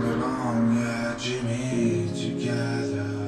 belong, yeah, Jimmy, together.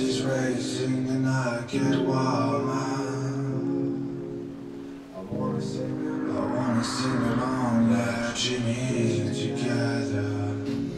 is raising and I get wild. I wanna sing along, I wanna sing along like Jimmy together.